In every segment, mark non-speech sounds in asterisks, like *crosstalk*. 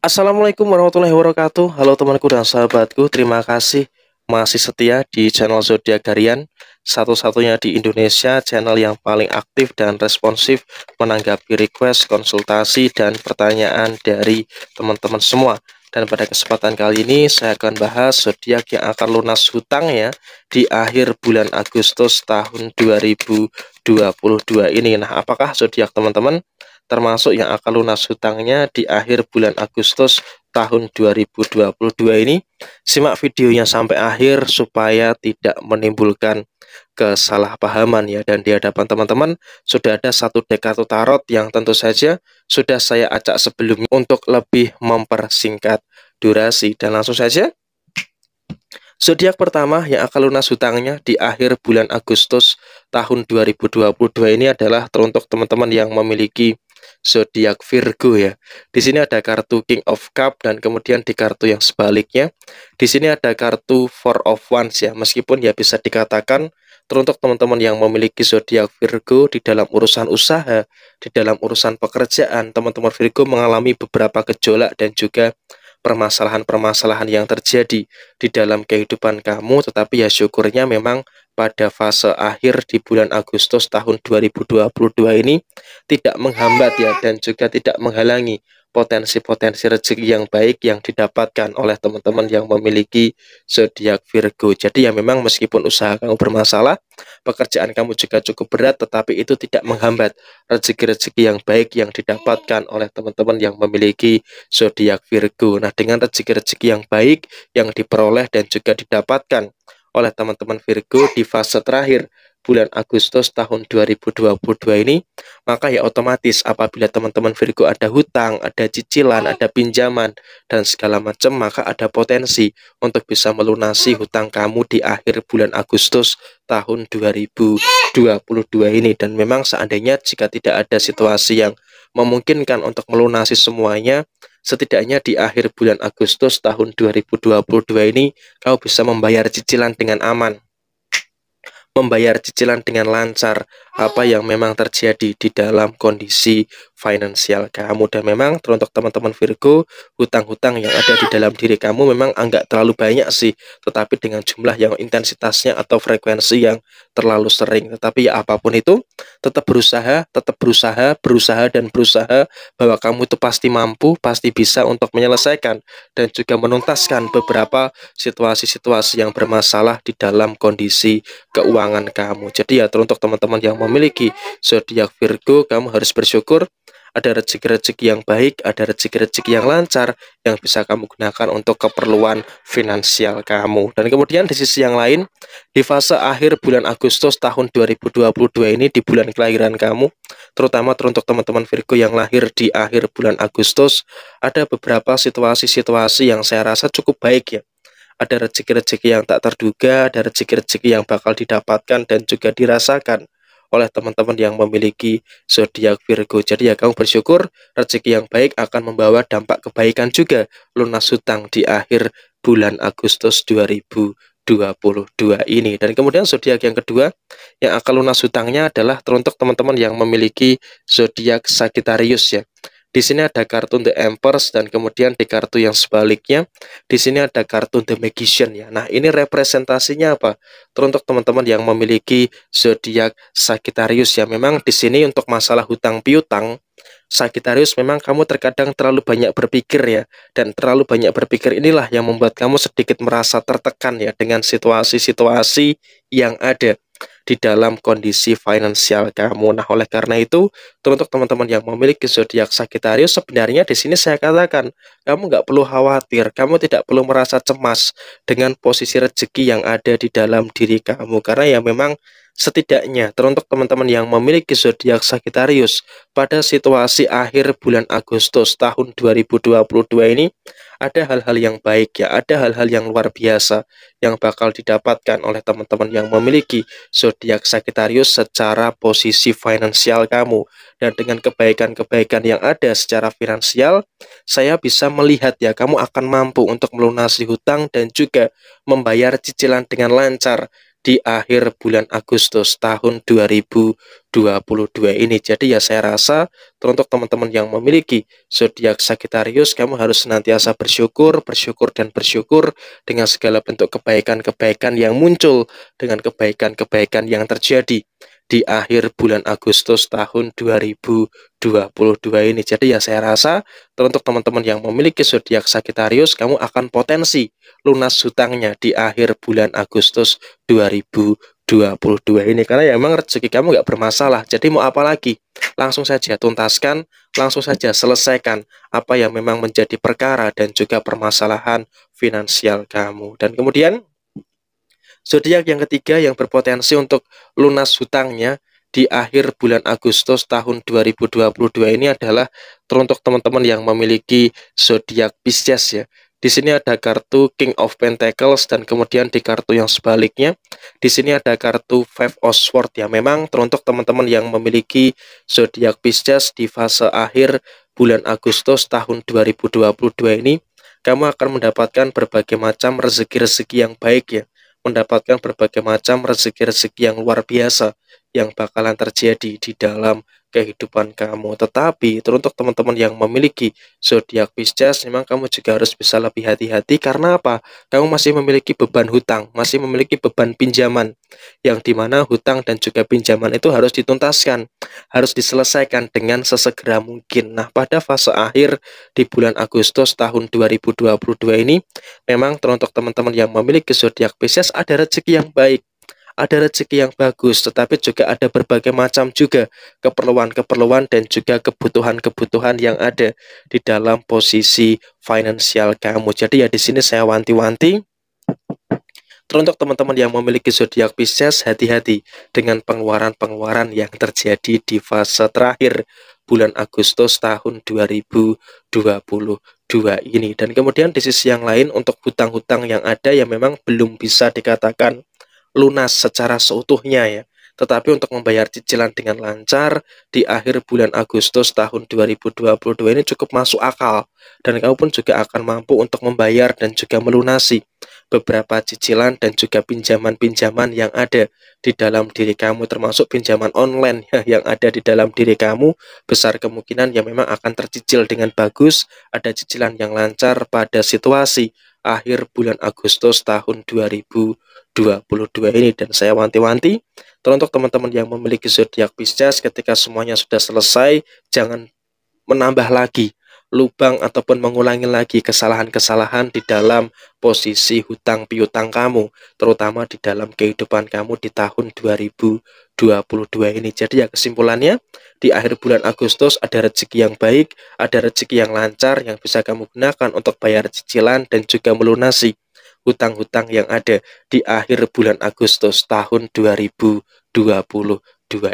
Assalamualaikum warahmatullahi wabarakatuh. Halo temanku dan sahabatku Terima kasih masih setia di channel Zodiak Harian Satu-satunya di Indonesia Channel yang paling aktif dan responsif Menanggapi request, konsultasi, dan pertanyaan dari teman-teman semua. Dan pada kesempatan kali ini saya akan bahas zodiak yang akan lunas hutang ya di akhir bulan Agustus tahun 2022 ini. Nah, apakah zodiak teman-teman termasuk yang akan lunas hutangnya di akhir bulan Agustus tahun 2022 ini? Simak videonya sampai akhir supaya tidak menimbulkan kesalahpahaman ya dan di hadapan teman-teman sudah ada satu deck kartu tarot yang tentu saja sudah saya acak sebelumnya untuk lebih mempersingkat durasi dan langsung saja Zodiak pertama yang akan lunas hutangnya di akhir bulan Agustus tahun 2022 ini adalah teruntuk teman-teman yang memiliki zodiak Virgo ya. Di sini ada kartu King of Cup dan kemudian di kartu yang sebaliknya di sini ada kartu Four of Wands ya. Meskipun ya bisa dikatakan Teruntuk teman-teman yang memiliki zodiak Virgo di dalam urusan usaha, di dalam urusan pekerjaan, teman-teman Virgo mengalami beberapa gejolak dan juga permasalahan-permasalahan yang terjadi di dalam kehidupan kamu, tetapi ya syukurnya memang pada fase akhir di bulan Agustus tahun 2022 ini tidak menghambat ya dan juga tidak menghalangi potensi-potensi rezeki yang baik yang didapatkan oleh teman-teman yang memiliki zodiak Virgo. Jadi ya memang meskipun usaha kamu bermasalah, pekerjaan kamu juga cukup berat, tetapi itu tidak menghambat rezeki-rezeki yang baik yang didapatkan oleh teman-teman yang memiliki zodiak Virgo. Nah, dengan rezeki-rezeki yang baik yang diperoleh dan juga didapatkan oleh teman-teman Virgo di fase terakhir bulan Agustus tahun 2022 ini, maka ya otomatis apabila teman-teman Virgo ada hutang, ada cicilan, ada pinjaman, dan segala macam, maka ada potensi untuk bisa melunasi hutang kamu di akhir bulan Agustus tahun 2022 ini. Dan memang seandainya jika tidak ada situasi yang memungkinkan untuk melunasi semuanya, setidaknya di akhir bulan Agustus tahun 2022 ini, kau bisa membayar cicilan dengan aman. Membayar cicilan dengan lancar apa yang memang terjadi di dalam kondisi finansial kamu. Dan memang teruntuk teman-teman Virgo hutang-hutang yang ada di dalam diri kamu memang enggak terlalu banyak sih. Tetapi dengan jumlah yang intensitasnya atau frekuensi yang terlalu sering. Tetapi ya apa pun itu tetap berusaha tetap berusaha berusaha dan berusaha bahwa kamu itu pasti mampu pasti bisa untuk menyelesaikan dan juga menuntaskan beberapa situasi-situasi yang bermasalah di dalam kondisi keuangan kamu. Jadi ya teruntuk teman-teman yang memiliki. Zodiak Virgo, kamu harus bersyukur. Ada rezeki-rezeki yang baik, ada rezeki-rezeki yang lancar yang bisa kamu gunakan untuk keperluan finansial kamu. Dan kemudian di sisi yang lain, di fase akhir bulan Agustus tahun 2022 ini di bulan kelahiran kamu, terutama teruntuk teman-teman Virgo yang lahir di akhir bulan Agustus, ada beberapa situasi-situasi yang saya rasa cukup baik ya. Ada rezeki-rezeki yang tak terduga, ada rezeki-rezeki yang bakal didapatkan dan juga dirasakan oleh teman-teman yang memiliki zodiak Virgo. Jadi ya kamu bersyukur rezeki yang baik akan membawa dampak kebaikan juga lunas hutang di akhir bulan Agustus 2022 ini. Dan kemudian zodiak yang kedua yang akan lunas hutangnya adalah teruntuk teman-teman yang memiliki zodiak Sagittarius ya. Di sini ada kartu The Empress dan kemudian di kartu yang sebaliknya di sini ada kartu The Magician ya. Nah, ini representasinya apa? Teruntuk teman-teman yang memiliki zodiak Sagittarius ya. Memang di sini untuk masalah hutang piutang Sagittarius memang kamu terkadang terlalu banyak berpikir ya dan terlalu banyak berpikir inilah yang membuat kamu sedikit merasa tertekan ya dengan situasi-situasi yang ada di dalam kondisi finansial kamu. Nah, oleh karena itu, untuk teman-teman yang memiliki zodiak Sagittarius, sebenarnya di sini saya katakan, kamu nggak perlu khawatir, kamu tidak perlu merasa cemas dengan posisi rezeki yang ada di dalam diri kamu, karena ya memang Setidaknya, teruntuk teman-teman yang memiliki zodiak Sagittarius pada situasi akhir bulan Agustus tahun 2022 ini, ada hal-hal yang baik ya, ada hal-hal yang luar biasa yang bakal didapatkan oleh teman-teman yang memiliki zodiak Sagittarius secara posisi finansial kamu. Dan dengan kebaikan-kebaikan yang ada secara finansial, saya bisa melihat ya, kamu akan mampu untuk melunasi hutang dan juga membayar cicilan dengan lancar di akhir bulan Agustus tahun 2022 ini. Jadi ya saya rasa untuk teman-teman yang memiliki zodiak Sagittarius, kamu harus senantiasa bersyukur, bersyukur dan bersyukur dengan segala bentuk kebaikan-kebaikan yang muncul, dengan kebaikan-kebaikan yang terjadi di akhir bulan Agustus tahun 2022 ini. Jadi ya saya rasa untuk teman-teman yang memiliki zodiak Sagittarius, kamu akan potensi lunas hutangnya di akhir bulan Agustus 2022 ini karena ya memang rezeki kamu nggak bermasalah. Jadi mau apa lagi? Langsung saja tuntaskan, langsung saja selesaikan apa yang memang menjadi perkara dan juga permasalahan finansial kamu. Dan kemudian Zodiak yang ketiga yang berpotensi untuk lunas hutangnya di akhir bulan Agustus tahun 2022 ini adalah teruntuk teman-teman yang memiliki zodiak Pisces ya. Di sini ada kartu King of Pentacles dan kemudian di kartu yang sebaliknya di sini ada kartu Five of Swords ya. Memang teruntuk teman-teman yang memiliki zodiak Pisces di fase akhir bulan Agustus tahun 2022 ini kamu akan mendapatkan berbagai macam rezeki-rezeki yang baik ya mendapatkan berbagai macam rezeki-rezeki yang luar biasa yang bakalan terjadi di dalam kehidupan kamu. Tetapi teruntuk teman-teman yang memiliki zodiak Pisces, memang kamu juga harus bisa lebih hati-hati karena apa? Kamu masih memiliki beban hutang, masih memiliki beban pinjaman, yang di mana hutang dan juga pinjaman itu harus dituntaskan, harus diselesaikan dengan sesegera mungkin. Nah, pada fase akhir di bulan Agustus tahun 2022 ini, memang teruntuk teman-teman yang memiliki zodiak Pisces ada rezeki yang baik ada rezeki yang bagus, tetapi juga ada berbagai macam juga keperluan-keperluan dan juga kebutuhan-kebutuhan yang ada di dalam posisi finansial kamu. Jadi ya di sini saya wanti-wanti Teruntuk teman-teman yang memiliki zodiak Pisces, hati-hati dengan pengeluaran-pengeluaran yang terjadi di fase terakhir bulan Agustus tahun 2022 ini. Dan kemudian di sisi yang lain untuk hutang-hutang yang ada yang memang belum bisa dikatakan lunas secara seutuhnya ya. Tetapi untuk membayar cicilan dengan lancar di akhir bulan Agustus tahun 2022 ini cukup masuk akal. Dan kamu pun juga akan mampu untuk membayar dan juga melunasi beberapa cicilan dan juga pinjaman-pinjaman yang ada di dalam diri kamu termasuk pinjaman online ya, *laughs* yang ada di dalam diri kamu. Besar kemungkinan yang memang akan tercicil dengan bagus ada cicilan yang lancar pada situasi akhir bulan Agustus tahun 2022 ini. Dan saya wanti-wanti teruntuk teman-teman yang memiliki zodiak Pisces ketika semuanya sudah selesai jangan menambah lagi lubang ataupun mengulangi lagi kesalahan-kesalahan di dalam posisi hutang piutang kamu terutama di dalam kehidupan kamu di tahun 2022 ini. Jadi ya kesimpulannya di akhir bulan Agustus ada rezeki yang baik ada rezeki yang lancar yang bisa kamu gunakan untuk bayar cicilan dan juga melunasi hutang-hutang yang ada di akhir bulan Agustus tahun 2022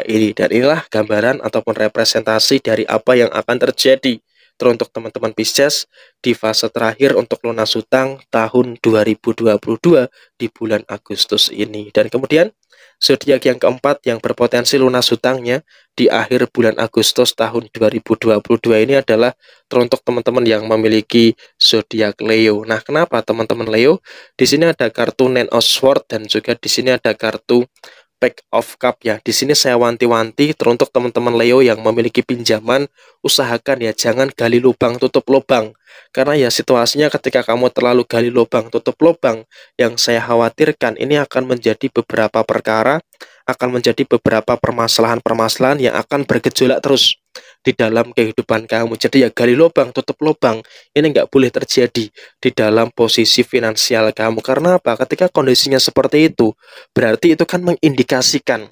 ini. Dan inilah gambaran ataupun representasi dari apa yang akan terjadi teruntuk teman-teman Pisces di fase terakhir untuk lunas hutang tahun 2022 di bulan Agustus ini. Dan kemudian zodiak yang keempat yang berpotensi lunas hutangnya di akhir bulan Agustus tahun 2022 ini adalah teruntuk teman-teman yang memiliki zodiak Leo. Nah, kenapa teman-teman Leo? Di sini ada kartu Nine of Swords dan juga di sini ada kartu pack of cup ya. Di sini saya wanti-wanti teruntuk teman-teman Leo yang memiliki pinjaman, usahakan ya jangan gali lubang tutup lubang. Karena ya situasinya ketika kamu terlalu gali lubang tutup lubang, yang saya khawatirkan ini akan menjadi beberapa perkara akan menjadi beberapa permasalahan-permasalahan yang akan bergejolak terus di dalam kehidupan kamu. Jadi ya gali lubang, tutup lubang. Ini nggak boleh terjadi di dalam posisi finansial kamu. Karena apa? Ketika kondisinya seperti itu, berarti itu kan mengindikasikan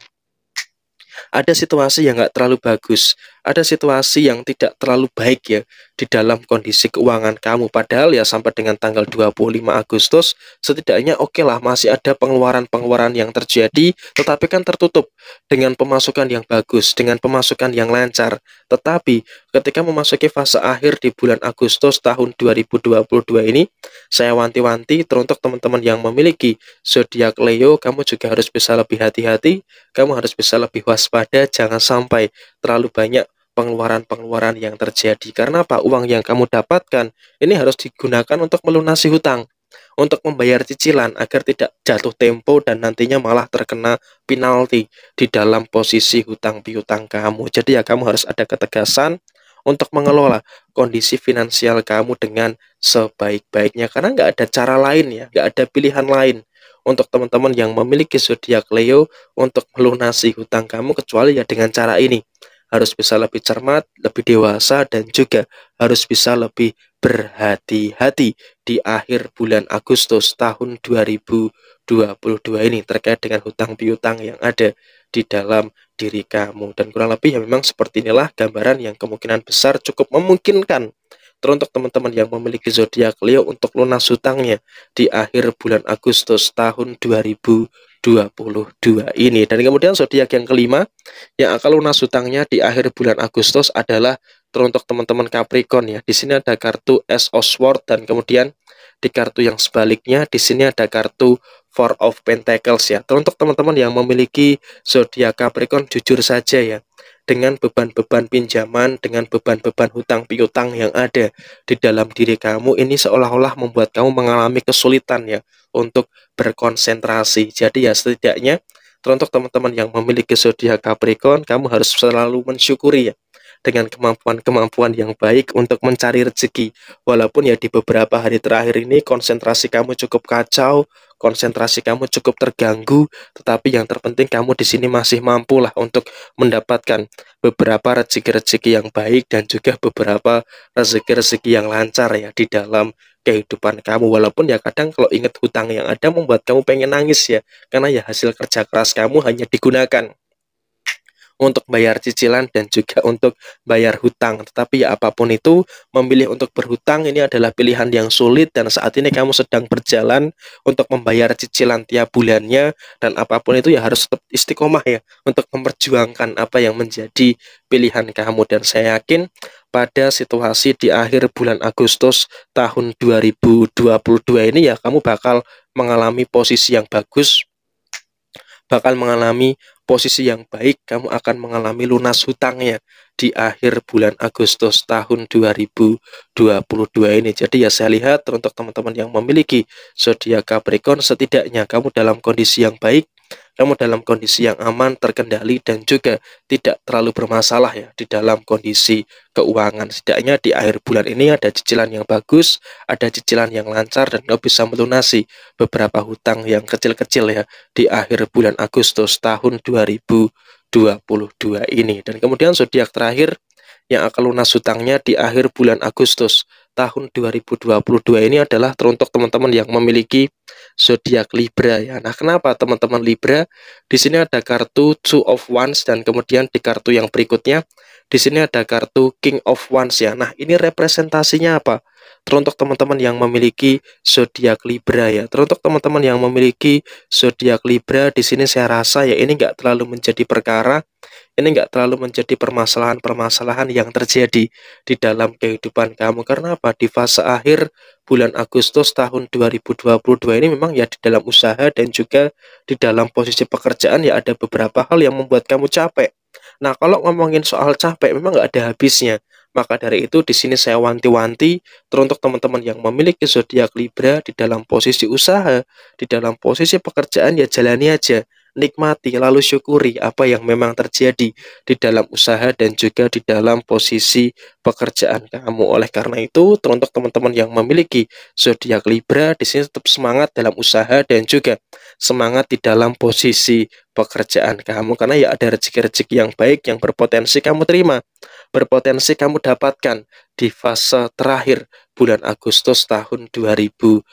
ada situasi yang nggak terlalu bagus, ada situasi yang tidak terlalu baik ya di dalam kondisi keuangan kamu. Padahal ya sampai dengan tanggal 25 Agustus setidaknya oke okay lah masih ada pengeluaran-pengeluaran yang terjadi, tetapi kan tertutup dengan pemasukan yang bagus, dengan pemasukan yang lancar. Tetapi ketika memasuki fase akhir di bulan Agustus tahun 2022 ini, saya wanti-wanti teruntuk teman-teman yang memiliki zodiak Leo, kamu juga harus bisa lebih hati-hati, kamu harus bisa lebih waspada, jangan sampai terlalu banyak pengeluaran-pengeluaran yang terjadi. Karena apa? Uang yang kamu dapatkan ini harus digunakan untuk melunasi hutang untuk membayar cicilan agar tidak jatuh tempo dan nantinya malah terkena penalti di dalam posisi hutang piutang kamu. Jadi ya kamu harus ada ketegasan untuk mengelola kondisi finansial kamu dengan sebaik-baiknya. Karena nggak ada cara lain ya, nggak ada pilihan lain untuk teman-teman yang memiliki zodiak Leo untuk melunasi hutang kamu kecuali ya dengan cara ini. Harus bisa lebih cermat, lebih dewasa dan juga harus bisa lebih berhati-hati di akhir bulan Agustus tahun 2022 ini terkait dengan hutang piutang yang ada di dalam diri kamu dan kurang lebih ya memang seperti inilah gambaran yang kemungkinan besar cukup memungkinkan Teruntuk teman-teman yang memiliki zodiak Leo untuk lunas hutangnya di akhir bulan Agustus tahun 2022 ini. Dan kemudian zodiak yang kelima yang akan lunas hutangnya di akhir bulan Agustus adalah teruntuk teman-teman Capricorn ya. Di sini ada kartu S of dan kemudian di kartu yang sebaliknya di sini ada kartu Four of Pentacles ya. Teruntuk teman-teman yang memiliki zodiak Capricorn jujur saja ya dengan beban-beban pinjaman, dengan beban-beban hutang piutang yang ada di dalam diri kamu ini seolah-olah membuat kamu mengalami kesulitan ya untuk berkonsentrasi. Jadi ya setidaknya untuk teman-teman yang memiliki zodiak Capricorn, kamu harus selalu mensyukuri ya dengan kemampuan-kemampuan yang baik untuk mencari rezeki. Walaupun ya di beberapa hari terakhir ini konsentrasi kamu cukup kacau, konsentrasi kamu cukup terganggu, tetapi yang terpenting kamu di sini masih mampu lah untuk mendapatkan beberapa rezeki-rezeki yang baik dan juga beberapa rezeki-rezeki yang lancar ya di dalam kehidupan kamu. Walaupun ya kadang kalau ingat hutang yang ada membuat kamu pengen nangis ya karena ya hasil kerja keras kamu hanya digunakan untuk bayar cicilan dan juga untuk bayar hutang. Tetapi ya apa pun itu, memilih untuk berhutang ini adalah pilihan yang sulit dan saat ini kamu sedang berjalan untuk membayar cicilan tiap bulannya dan apa pun itu ya harus tetap istiqomah ya untuk memperjuangkan apa yang menjadi pilihan kamu dan saya yakin pada situasi di akhir bulan Agustus tahun 2022 ini ya kamu bakal mengalami posisi yang bagus bakal mengalami posisi yang baik, kamu akan mengalami lunas hutangnya di akhir bulan Agustus tahun 2022 ini. Jadi ya saya lihat untuk teman-teman yang memiliki zodiak Capricorn setidaknya kamu dalam kondisi yang baik kamu dalam kondisi yang aman, terkendali, dan juga tidak terlalu bermasalah ya di dalam kondisi keuangan. Setidaknya di akhir bulan ini ada cicilan yang bagus, ada cicilan yang lancar, dan kamu bisa melunasi beberapa hutang yang kecil-kecil ya di akhir bulan Agustus tahun 2022 ini. Dan kemudian zodiak terakhir yang akan lunas hutangnya di akhir bulan Agustus tahun 2022 ini adalah teruntuk teman-teman yang memiliki zodiak Libra ya. Nah, kenapa teman-teman Libra? Di sini ada kartu Two of Wands dan kemudian di kartu yang berikutnya di sini ada kartu King of Wands ya. Nah, ini representasinya apa? Teruntuk teman-teman yang memiliki zodiak Libra ya. Teruntuk teman-teman yang memiliki zodiak Libra di sini saya rasa ya ini enggak terlalu menjadi perkara ini enggak terlalu menjadi permasalahan-permasalahan yang terjadi di dalam kehidupan kamu karena apa di fase akhir bulan Agustus tahun 2022 ini memang ya di dalam usaha dan juga di dalam posisi pekerjaan ya ada beberapa hal yang membuat kamu capek nah kalau ngomongin soal capek memang nggak ada habisnya maka dari itu di sini saya wanti-wanti teruntuk teman-teman yang memiliki zodiak Libra di dalam posisi usaha, di dalam posisi pekerjaan ya jalani aja nikmati lalu syukuri apa yang memang terjadi di dalam usaha dan juga di dalam posisi pekerjaan kamu. Oleh karena itu, untuk teman-teman yang memiliki zodiak Libra di sini tetap semangat dalam usaha dan juga semangat di dalam posisi pekerjaan kamu. Karena ya ada rezeki-rezeki yang baik yang berpotensi kamu terima, berpotensi kamu dapatkan di fase terakhir bulan Agustus tahun 2022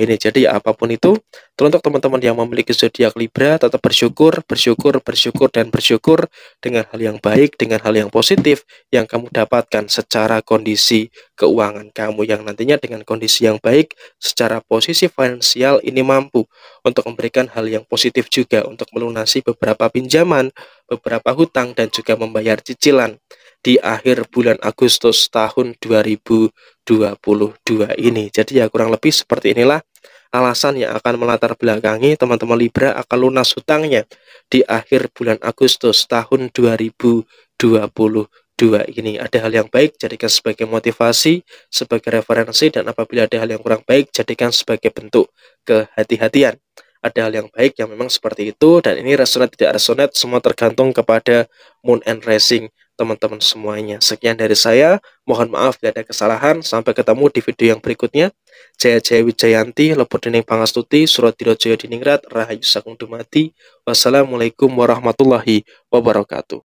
ini. Jadi apa pun itu, untuk teman-teman yang memiliki zodiak Libra tetap bersyukur, bersyukur, bersyukur dan bersyukur dengan hal yang baik, dengan hal yang positif yang kamu dapatkan secara kondisi keuangan kamu yang nantinya dengan kondisi yang baik secara posisi finansial ini mampu untuk memberikan hal yang positif juga untuk melunasi beberapa pinjaman, beberapa hutang dan juga membayar cicilan di akhir bulan Agustus tahun 2022 ini. Jadi ya kurang lebih seperti inilah alasan yang akan melatar belakangi teman-teman Libra akan lunas hutangnya di akhir bulan Agustus tahun 2022 dua ini. Ada hal yang baik, jadikan sebagai motivasi, sebagai referensi, dan apabila ada hal yang kurang baik, jadikan sebagai bentuk kehati-hatian. Ada hal yang baik yang memang seperti itu, dan ini resonate tidak resonate, semua tergantung kepada moon and racing teman-teman semuanya. Sekian dari saya, mohon maaf bila ada kesalahan, sampai ketemu di video yang berikutnya. Jaya Jaya Wijayanti, Lepur Dening Pangastuti, Surat Jaya Diningrat, Rahayu Sakung Dumati. Wassalamualaikum warahmatullahi wabarakatuh.